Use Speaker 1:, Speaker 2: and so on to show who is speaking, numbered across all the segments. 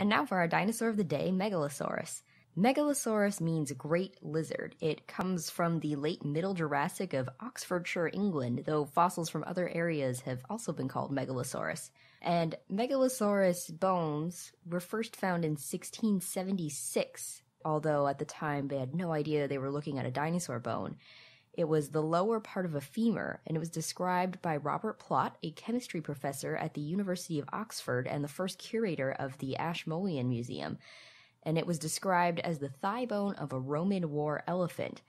Speaker 1: And now for our dinosaur of the day, Megalosaurus. Megalosaurus means great lizard. It comes from the late Middle Jurassic of Oxfordshire, England, though fossils from other areas have also been called Megalosaurus. And Megalosaurus bones were first found in 1676, although at the time they had no idea they were looking at a dinosaur bone. It was the lower part of a femur, and it was described by Robert Plot, a chemistry professor at the University of Oxford and the first curator of the Ashmolean Museum and it was described as the thigh bone of a Roman war elephant.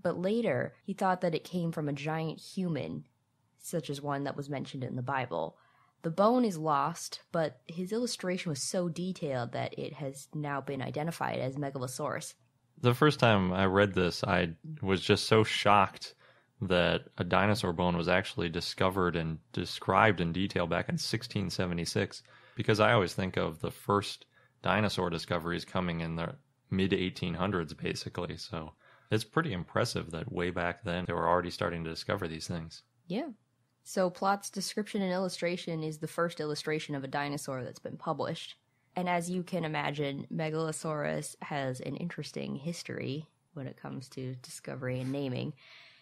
Speaker 1: But later, he thought that it came from a giant human, such as one that was mentioned in the Bible. The bone is lost, but his illustration was so detailed that it has now been identified as Megalosaurus.
Speaker 2: The first time I read this, I was just so shocked that a dinosaur bone was actually discovered and described in detail back in 1676 because I always think of the first dinosaur discoveries coming in the mid 1800s, basically. So it's pretty impressive that way back then they were already starting to discover these things.
Speaker 1: Yeah. So Plot's description and illustration is the first illustration of a dinosaur that's been published. And as you can imagine, Megalosaurus has an interesting history when it comes to discovery and naming.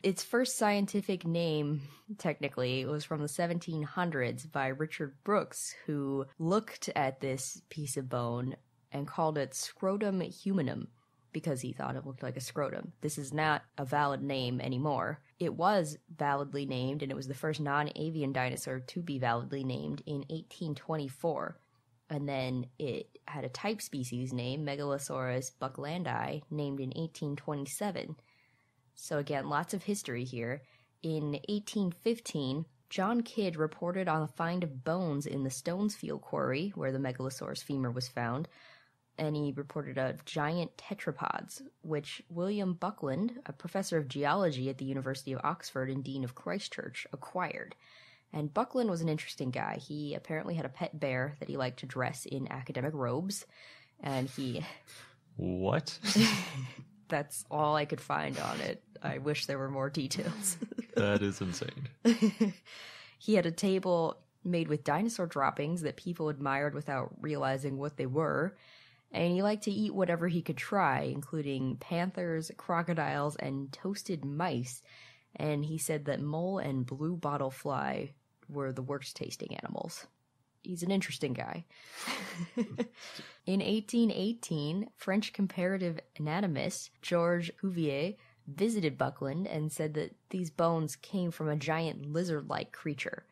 Speaker 1: Its first scientific name, technically, was from the 1700s by Richard Brookes, who looked at this piece of bone and called it scrotum humanum because he thought it looked like a scrotum. This is not a valid name anymore. It was validly named, and it was the first non avian dinosaur to be validly named in 1824. And then it had a type species name, Megalosaurus bucklandii, named in 1827. So, again, lots of history here. In 1815, John Kidd reported on a find of bones in the Stonesfield quarry where the Megalosaurus femur was found, and he reported of giant tetrapods, which William Buckland, a professor of geology at the University of Oxford and dean of Christ Church, acquired. And Buckland was an interesting guy. He apparently had a pet bear that he liked to dress in academic robes, and he.
Speaker 2: What?
Speaker 1: That's all I could find on it. I wish there were more details.
Speaker 2: that is insane.
Speaker 1: he had a table made with dinosaur droppings that people admired without realizing what they were. And he liked to eat whatever he could try, including panthers, crocodiles, and toasted mice. And he said that mole and blue bottle fly were the worst tasting animals he's an interesting guy. in 1818, French comparative anatomist Georges Cuvier visited Buckland and said that these bones came from a giant lizard like creature.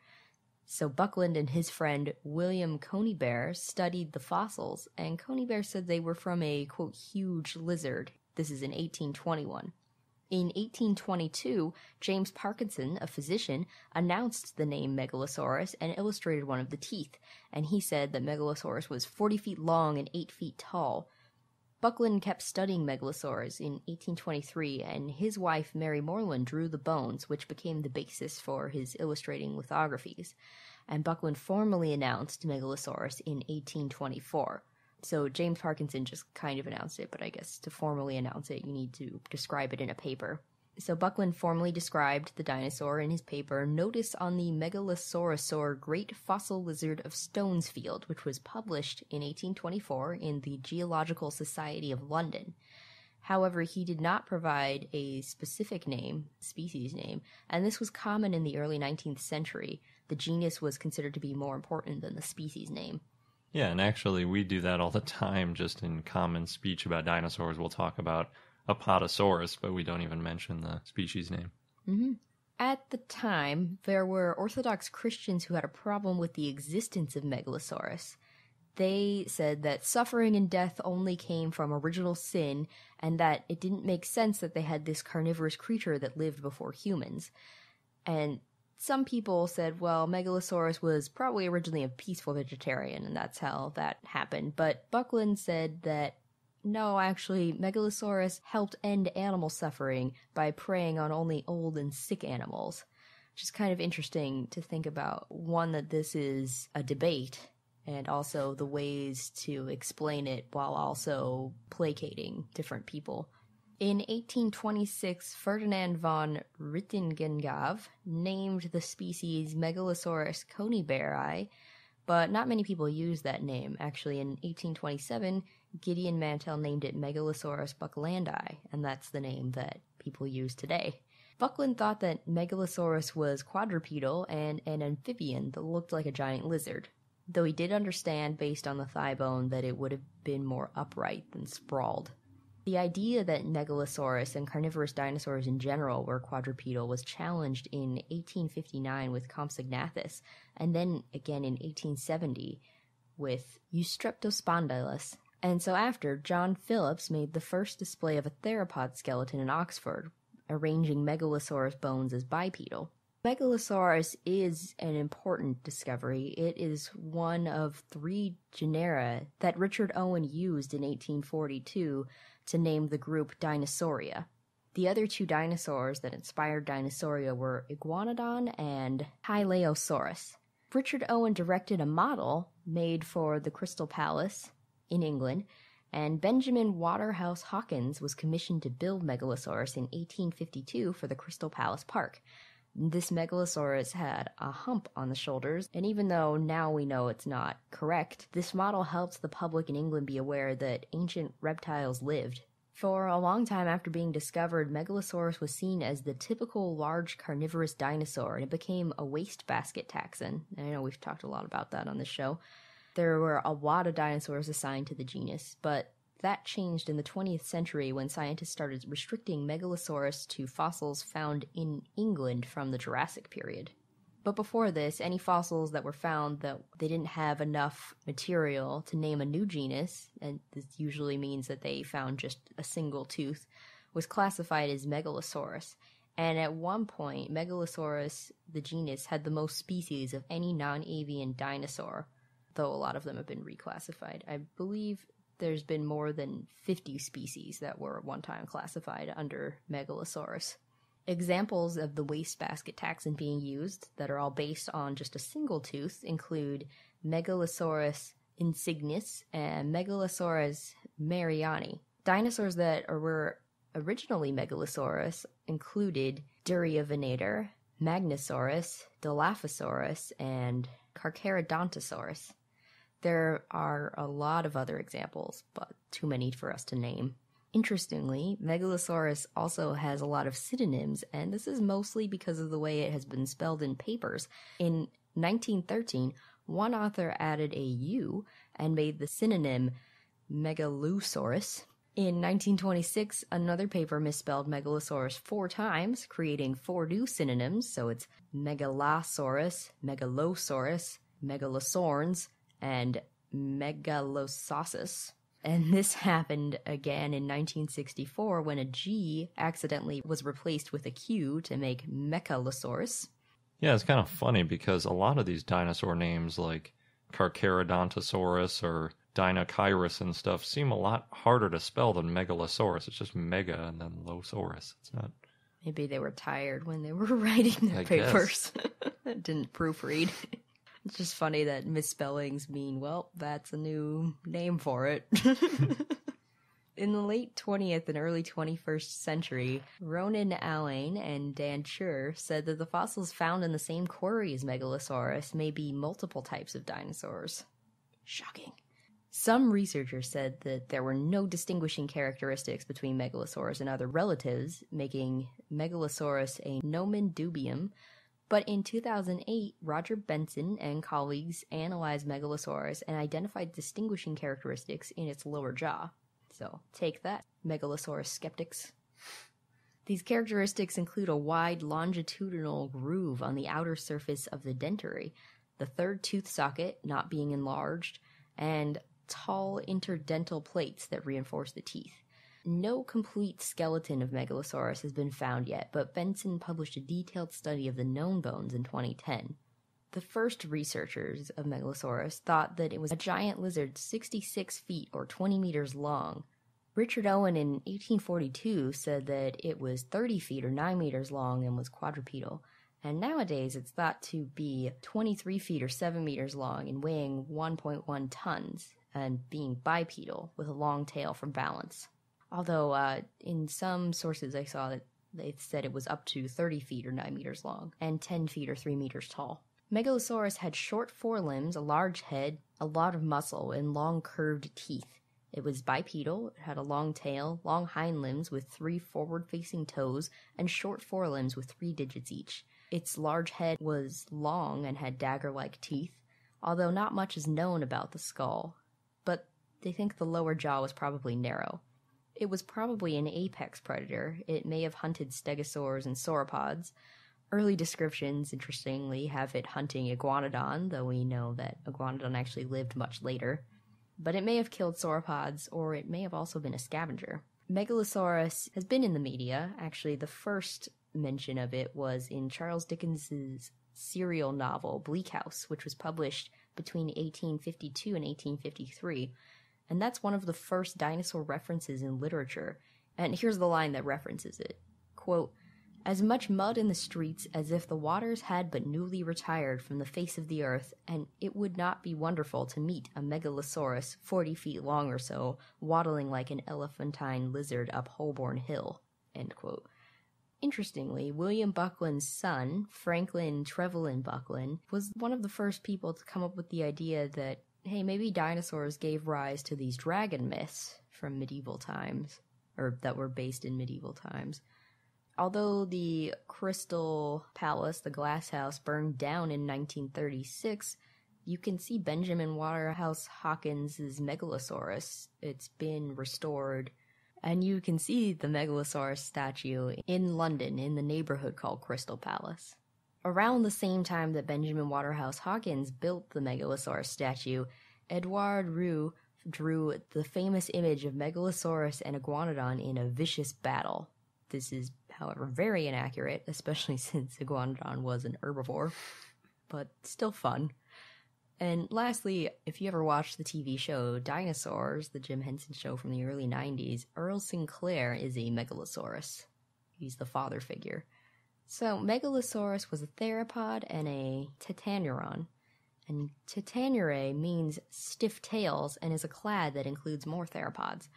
Speaker 1: So Buckland and his friend William Conybeare studied the fossils, and Conybeare said they were from a quote huge lizard. This is in 1821. In 1822, James Parkinson, a physician, announced the name Megalosaurus and illustrated one of the teeth, and he said that Megalosaurus was 40 feet long and 8 feet tall. Buckland kept studying Megalosaurus in 1823, and his wife Mary Morland drew the bones, which became the basis for his illustrating lithographies. And Buckland formally announced Megalosaurus in 1824. So James Parkinson just kind of announced it, but I guess to formally announce it, you need to describe it in a paper. So Buckland formally described the dinosaur in his paper Notice on the Megalosaurus or Great Fossil Lizard of Stonesfield, which was published in 1824 in the Geological Society of London. However, he did not provide a specific name, species name, and this was common in the early 19th century. The genus was considered to be more important than the species name.
Speaker 2: Yeah, and actually, we do that all the time just in common speech about dinosaurs. We'll talk about Apatosaurus, but we don't even mention the species name.
Speaker 1: Mm-hmm. At the time, there were Orthodox Christians who had a problem with the existence of Megalosaurus. They said that suffering and death only came from original sin, and that it didn't make sense that they had this carnivorous creature that lived before humans. And some people said, well, Megalosaurus was probably originally a peaceful vegetarian, and that's how that happened. But Buckland said that no, actually, Megalosaurus helped end animal suffering by preying on only old and sick animals. Which is kind of interesting to think about. One, that this is a debate, and also the ways to explain it while also placating different people. In 1826, Ferdinand von Rittingengav named the species Megalosaurus conybearei, but not many people use that name. Actually, in 1827, Gideon Mantell named it Megalosaurus bucklandii, and that's the name that people use today. Buckland thought that Megalosaurus was quadrupedal and an amphibian that looked like a giant lizard, though he did understand, based on the thigh bone, that it would have been more upright than sprawled. The idea that Megalosaurus and carnivorous dinosaurs in general were quadrupedal was challenged in 1859 with Compsognathus, and then again in 1870 with Eustreptospondylus. And so after, John Phillips made the first display of a theropod skeleton in Oxford, arranging Megalosaurus bones as bipedal. Megalosaurus is an important discovery. It is one of three genera that Richard Owen used in 1842 to name the group Dinosauria. The other two dinosaurs that inspired Dinosauria were Iguanodon and Hylaeosaurus. Richard Owen directed a model made for the Crystal Palace in England, and Benjamin Waterhouse Hawkins was commissioned to build Megalosaurus in 1852 for the Crystal Palace Park. This Megalosaurus had a hump on the shoulders, and even though now we know it's not correct, this model helps the public in England be aware that ancient reptiles lived. For a long time after being discovered, Megalosaurus was seen as the typical large carnivorous dinosaur, and it became a wastebasket taxon. And I know we've talked a lot about that on this show. There were a lot of dinosaurs assigned to the genus, but that changed in the 20th century when scientists started restricting Megalosaurus to fossils found in England from the Jurassic period. But before this, any fossils that were found that they didn't have enough material to name a new genus, and this usually means that they found just a single tooth, was classified as Megalosaurus. And at one point, Megalosaurus, the genus, had the most species of any non avian dinosaur, though a lot of them have been reclassified. I believe there's been more than 50 species that were at one time classified under Megalosaurus. Examples of the wastebasket taxon being used that are all based on just a single tooth include Megalosaurus insignis and Megalosaurus mariani. Dinosaurs that were originally Megalosaurus included Duriavenator, Magnosaurus, Dilophosaurus, and Carcharodontosaurus. There are a lot of other examples, but too many for us to name. Interestingly, Megalosaurus also has a lot of synonyms, and this is mostly because of the way it has been spelled in papers. In 1913, one author added a U and made the synonym Megalosaurus. In 1926, another paper misspelled Megalosaurus four times, creating four new synonyms, so it's Megalosaurus, Megalosaurus, Megalosaurns, and Megalosaurus. And this happened again in 1964 when a G accidentally was replaced with a Q to make Meqalosaurus.
Speaker 2: Yeah, it's kind of funny because a lot of these dinosaur names like Carcharodontosaurus or Deinocheirus and stuff seem a lot harder to spell than Megalosaurus. It's just Mega and then Losaurus. It's not.
Speaker 1: Maybe they were tired when they were writing their
Speaker 2: I
Speaker 1: papers. Didn't proofread. It's just funny that misspellings mean, well, that's a new name for it. In the late 20th and early 21st century, Ronan Allain and Dan Chure said that the fossils found in the same quarry as Megalosaurus may be multiple types of dinosaurs. Shocking. Some researchers said that there were no distinguishing characteristics between Megalosaurus and other relatives, making Megalosaurus a nomen dubium, but in 2008, Roger Benson and colleagues analyzed Megalosaurus and identified distinguishing characteristics in its lower jaw. So take that, Megalosaurus skeptics. These characteristics include a wide longitudinal groove on the outer surface of the dentary, the third tooth socket not being enlarged, and tall interdental plates that reinforce the teeth. No complete skeleton of Megalosaurus has been found yet, but Benson published a detailed study of the known bones in 2010. The first researchers of Megalosaurus thought that it was a giant lizard 66 feet or 20 meters long. Richard Owen in 1842 said that it was 30 feet or 9 meters long and was quadrupedal, and nowadays it's thought to be 23 feet or 7 meters long and weighing 1.1 tons and being bipedal with a long tail for balance. Although uh, in some sources I saw that they said it was up to 30 feet or 9 meters long and 10 feet or 3 meters tall. Megalosaurus had short forelimbs, a large head, a lot of muscle, and long curved teeth. It was bipedal, it had a long tail, long hind limbs with three forward facing toes, and short forelimbs with three digits each. Its large head was long and had dagger like teeth, although not much is known about the skull. But they think the lower jaw was probably narrow. It was probably an apex predator. It may have hunted stegosaurs and sauropods. Early descriptions, interestingly, have it hunting iguanodon, though we know that iguanodon actually lived much later. But it may have killed sauropods, or it may have also been a scavenger. Megalosaurus has been in the media. Actually, the first mention of it was in Charles Dickens's serial novel Bleak House, which was published between 1852 and 1853. And that's one of the first dinosaur references in literature. And here's the line that references it. Quote, as much mud in the streets as if the waters had but newly retired from the face of the earth, and it would not be wonderful to meet a megalosaurus forty feet long or so, waddling like an elephantine lizard up Holborn Hill. Interestingly, William Buckland's son, Franklin Trevelyan Buckland, was one of the first people to come up with the idea that, hey, maybe dinosaurs gave rise to these dragon myths from medieval times, or that were based in medieval times. Although the Crystal Palace, the glass house, burned down in 1936, you can see Benjamin Waterhouse Hawkins's Megalosaurus. It's been restored. And you can see the Megalosaurus statue in London in the neighborhood called Crystal Palace. Around the same time that Benjamin Waterhouse Hawkins built the Megalosaurus statue, Edouard Riou drew the famous image of Megalosaurus and Iguanodon in a vicious battle. This is however, very inaccurate, especially since Iguanodon was an herbivore, but still fun. And lastly, if you ever watched the TV show Dinosaurs, the Jim Henson show from the early 90s, Earl Sinclair is a megalosaurus. He's the father figure. So, Megalosaurus was a theropod and a tetanuran. And Tetanurae means stiff tails and is a clade that includes more theropods.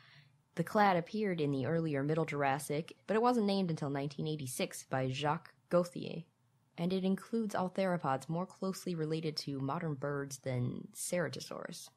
Speaker 1: The clade appeared in the earlier Middle Jurassic, but it wasn't named until 1986 by Jacques Gauthier, and it includes all theropods more closely related to modern birds than Ceratosaurus.